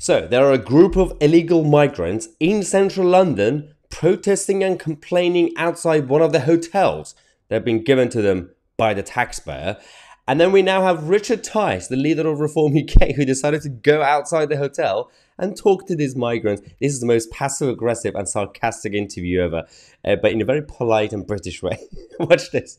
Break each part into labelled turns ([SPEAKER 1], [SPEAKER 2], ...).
[SPEAKER 1] So, there are a group of illegal migrants in central London protesting and complaining outside one of the hotels that have been given to them by the taxpayer. And then we now have Richard Tice, the leader of Reform UK, who decided to go outside the hotel and talk to these migrants. This is the most passive aggressive and sarcastic interview ever, uh, but in a very polite and British way. Watch this.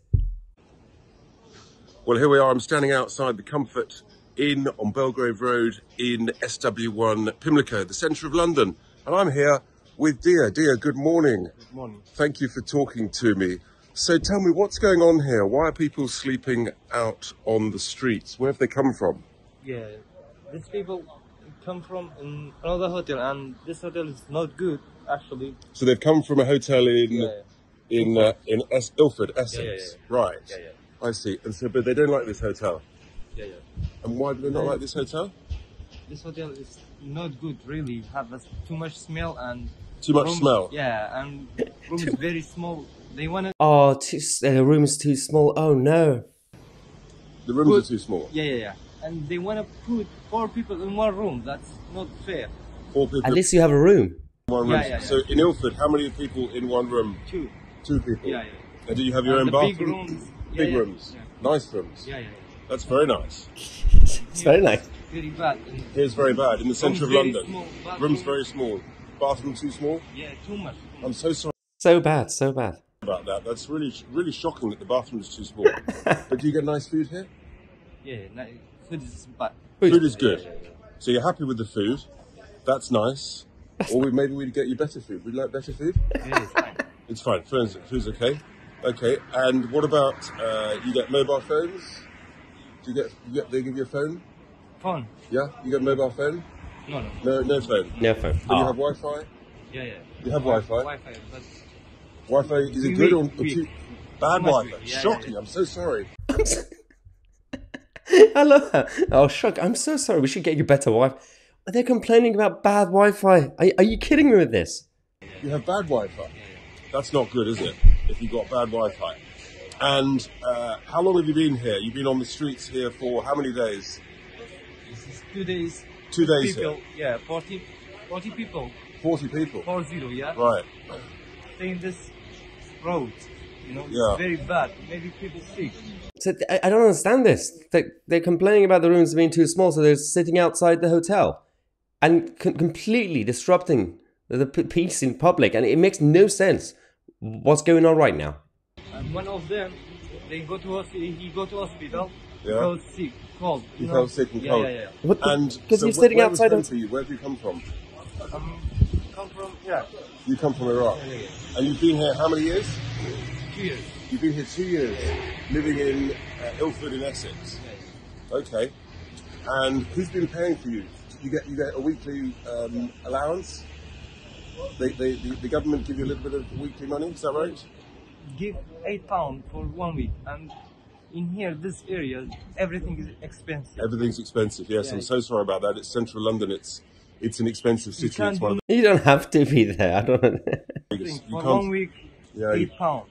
[SPEAKER 2] Well, here we are. I'm standing outside the Comfort Inn on Belgrave Road in SW1 Pimlico, the centre of London. And I'm here with Dia. Dia, good morning.
[SPEAKER 3] Good morning.
[SPEAKER 2] Thank you for talking to me. So tell me, what's going on here? Why are people sleeping out on the streets? Where have they come from?
[SPEAKER 3] Yeah, these people come from another hotel, and this hotel is not good actually.
[SPEAKER 2] So they've come from a hotel in
[SPEAKER 3] Yeah,
[SPEAKER 2] in uh, in es- Ilford, Essex.
[SPEAKER 3] yeah, yeah.
[SPEAKER 2] Right.
[SPEAKER 3] yeah, yeah,
[SPEAKER 2] I see. And so, but they don't like this hotel.
[SPEAKER 3] Yeah, yeah.
[SPEAKER 2] And why do they not like this hotel?
[SPEAKER 3] This hotel is not good really. Have a, too much smell and
[SPEAKER 2] Too much
[SPEAKER 3] room-
[SPEAKER 2] smell.
[SPEAKER 3] Yeah, and room is very small. They wanna.
[SPEAKER 1] Oh, too, uh, the room is too small. Oh no.
[SPEAKER 2] The rooms
[SPEAKER 3] Good.
[SPEAKER 2] are too small.
[SPEAKER 3] Yeah, yeah, yeah. And they wanna put four people in one room. That's not fair.
[SPEAKER 2] Four people
[SPEAKER 1] At least you have a room.
[SPEAKER 2] one
[SPEAKER 3] Yeah,
[SPEAKER 2] room.
[SPEAKER 3] yeah, yeah.
[SPEAKER 2] So in Ilford, how many people in one room?
[SPEAKER 3] Two.
[SPEAKER 2] Two people.
[SPEAKER 3] Yeah, yeah.
[SPEAKER 2] And do you have your
[SPEAKER 3] And
[SPEAKER 2] own
[SPEAKER 3] the big
[SPEAKER 2] bathroom?
[SPEAKER 3] rooms.
[SPEAKER 2] Big
[SPEAKER 3] yeah.
[SPEAKER 2] rooms.
[SPEAKER 3] Yeah.
[SPEAKER 2] Nice rooms.
[SPEAKER 3] Yeah, yeah.
[SPEAKER 2] That's very nice.
[SPEAKER 1] It's very nice.
[SPEAKER 3] Very bad. And
[SPEAKER 2] Here's very bad in the centre of London.
[SPEAKER 3] small,
[SPEAKER 2] Rooms very small. Bathroom too small.
[SPEAKER 3] Yeah, too much.
[SPEAKER 2] I'm so sorry
[SPEAKER 1] So bad, so bad.
[SPEAKER 2] about that. That's really really shocking that the bathroom is too small. but do you get nice food here?
[SPEAKER 3] Yeah, no, food is bad.
[SPEAKER 2] Food is good.
[SPEAKER 3] Yeah, yeah, yeah.
[SPEAKER 2] So you're happy with the food. That's nice. or we, maybe we'd get you better food. Would you like better food?
[SPEAKER 3] Yeah, it's fine.
[SPEAKER 2] It's fine. Food's, food's okay. Okay. And what about uh, you get mobile phones? Do you get, you get they give you a phone?
[SPEAKER 3] Phone?
[SPEAKER 2] Yeah, you get a mobile phone?
[SPEAKER 3] No, no.
[SPEAKER 2] No, no phone.
[SPEAKER 1] No phone.
[SPEAKER 2] But you
[SPEAKER 1] Ah.
[SPEAKER 2] have Wi-Fi.
[SPEAKER 3] Yeah, yeah.
[SPEAKER 2] You have Wi-Fi.
[SPEAKER 3] Wi-Fi, but
[SPEAKER 2] Wi-Fi is it
[SPEAKER 3] Weak,
[SPEAKER 2] good or, or too bad Wi-Fi?
[SPEAKER 3] Yeah,
[SPEAKER 2] Shocking.
[SPEAKER 3] yeah.
[SPEAKER 2] I'm so sorry.
[SPEAKER 1] I love that. Oh, shock. I'm so sorry. We should get you better Wi Fi. They're complaining about bad Wi Fi. Are, are you kidding me with this?
[SPEAKER 2] You have bad Wi-Fi. That's not good, is it? If you've got bad Wi-Fi. And uh, how long have you been here? You've been on the streets here for how many days?
[SPEAKER 3] this is two days.
[SPEAKER 2] Two days
[SPEAKER 3] people,
[SPEAKER 2] here.
[SPEAKER 3] yeah, 40, 40 people,
[SPEAKER 2] Forty people.
[SPEAKER 3] four zero, yeah,
[SPEAKER 2] Right.
[SPEAKER 3] Staying this road. You know,
[SPEAKER 2] Yeah.
[SPEAKER 3] it's very bad. Maybe people sick.
[SPEAKER 1] So th- I, I don't understand this. They, they're complaining about the rooms being too small, so they're sitting outside the hotel and c- completely disrupting the, the p- peace in public. And it makes no sense what's going on right now.
[SPEAKER 3] And one of them, they go to hospital. He go to hospital.
[SPEAKER 2] Yeah.
[SPEAKER 3] Felt sick, cold.
[SPEAKER 2] He
[SPEAKER 3] you
[SPEAKER 2] fell sick and
[SPEAKER 3] yeah,
[SPEAKER 2] cold.
[SPEAKER 3] Yeah, yeah,
[SPEAKER 1] What the-
[SPEAKER 2] And
[SPEAKER 1] Because
[SPEAKER 2] so
[SPEAKER 1] you're sitting
[SPEAKER 2] where
[SPEAKER 1] outside
[SPEAKER 2] home
[SPEAKER 1] of.
[SPEAKER 2] you? Where do you come from?
[SPEAKER 3] yeah. Um, come from yeah,
[SPEAKER 2] You come from Iraq.
[SPEAKER 3] yeah, yeah.
[SPEAKER 2] And you've been here how many years?
[SPEAKER 3] Two years.
[SPEAKER 2] You've been here two years, living in uh, Ilford in Essex. Okay. And who's been paying for you? You get you get a weekly um, allowance. They, they, the, the government give you a little bit of weekly money. Is that right?
[SPEAKER 3] Give eight pound for one week, and in here, this area, everything is expensive.
[SPEAKER 2] Everything's expensive. Yes,
[SPEAKER 3] Yeah.
[SPEAKER 2] I'm so sorry about that. It's central London. It's it's an expensive city.
[SPEAKER 3] can't
[SPEAKER 2] It's one of
[SPEAKER 3] do
[SPEAKER 1] You don't have to be there. I don't know.
[SPEAKER 2] the
[SPEAKER 3] nothing
[SPEAKER 2] biggest. You
[SPEAKER 3] for
[SPEAKER 2] can't.
[SPEAKER 3] one week.
[SPEAKER 2] Yeah,
[SPEAKER 3] eight pound.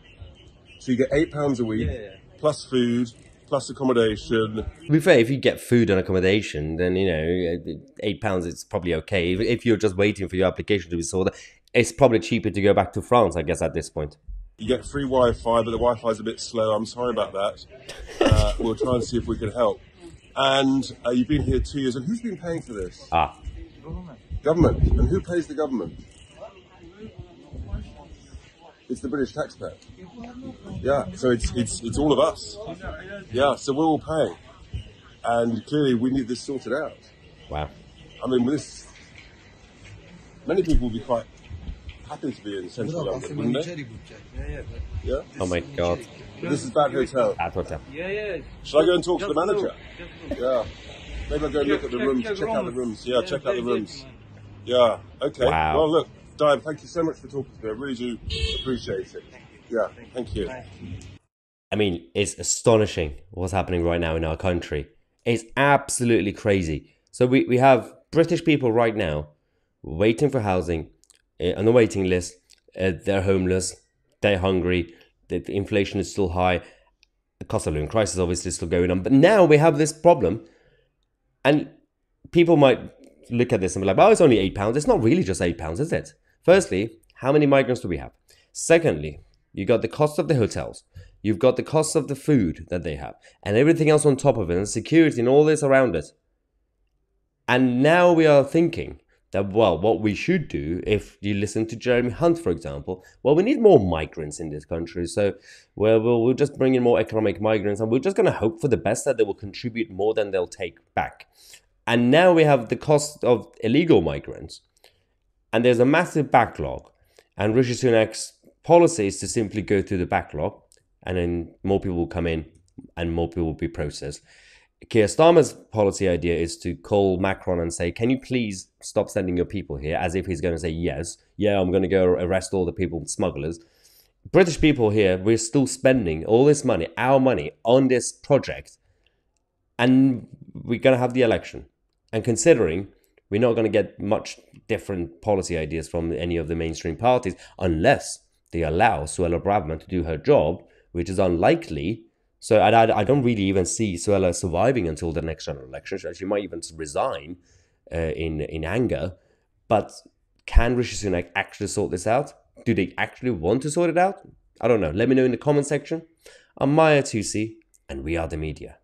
[SPEAKER 2] So you get eight pounds a week,
[SPEAKER 3] Yeah, yeah, yeah.
[SPEAKER 2] plus food, plus accommodation.
[SPEAKER 1] To be fair, if you get food and accommodation, then you know eight pounds it's probably okay. If, if you're just waiting for your application to be sorted, it's probably cheaper to go back to France, I guess, at this point.
[SPEAKER 2] You get free Wi-Fi, but the Wi-Fi is a bit slow. I'm sorry about that. Uh, we'll try and see if we can help. And uh, you've been here two years, and who's been paying for this?
[SPEAKER 1] Ah,
[SPEAKER 3] Government.
[SPEAKER 2] Government. And who pays the government? It's the British taxpayer. Yeah. So it's it's it's all of us. Yeah. So we're all paying, and clearly we need this sorted out.
[SPEAKER 1] wow.
[SPEAKER 2] I mean, this many people will be quite happy to be in central London, wouldn't they?
[SPEAKER 3] Yeah, yeah.
[SPEAKER 1] Oh my god.
[SPEAKER 2] This is bad hotel.
[SPEAKER 1] At hotel.
[SPEAKER 3] Yeah, yeah.
[SPEAKER 2] Shall I go and talk to the manager?
[SPEAKER 3] just.
[SPEAKER 2] Yeah. Maybe I'll go and look at the rooms,
[SPEAKER 3] check
[SPEAKER 2] check out the rooms. Yeah, check out the rooms.
[SPEAKER 3] good,
[SPEAKER 2] Yeah. Okay.
[SPEAKER 1] Wow.
[SPEAKER 2] Well, look, Diane, thank you so much for talking to me. I really do appreciate it. Yeah. Thank you.
[SPEAKER 3] man.
[SPEAKER 1] I mean, it's astonishing what's happening right now in our country. It's absolutely crazy. So we, we have British people right now waiting for housing on the waiting list. Uh, they're homeless. They're hungry. The, the inflation is still high. The cost of living crisis obviously is still going on. But now we have this problem, and people might look at this and be like, oh, it's only eight pounds. It's not really just eight pounds, is it? Firstly, how many migrants do we have? Secondly, you got the cost of the hotels. You've got the cost of the food that they have and everything else on top of it and security and all this around it. And now we are thinking that, well, what we should do, if you listen to Jeremy Hunt, for example, well, we need more migrants in this country. So well, we'll, we'll just bring in more economic migrants and we're just going to hope for the best that they will contribute more than they'll take back. And now we have the cost of illegal migrants. And there's a massive backlog. And Rishi Sunak's policy is to simply go through the backlog and then more people will come in and more people will be processed. Keir Starmer's policy idea is to call Macron and say, "Can you please stop sending your people here?" As if he's going to say, "Yes, yeah, I'm going to go arrest all the people smugglers." British people here, we're still spending all this money, our money, on this project, and we're going to have the election. And considering we're not going to get much different policy ideas from any of the mainstream parties unless they allow Suella Braverman to do her job, which is unlikely so I, I, I don't really even see Suella surviving until the next general election. She might even resign uh, in in anger. But can Rishi Sunak actually sort this out? Do they actually want to sort it out? I don't know. Let me know in the comment section. I'm Mahyar Tousi, and we are the media.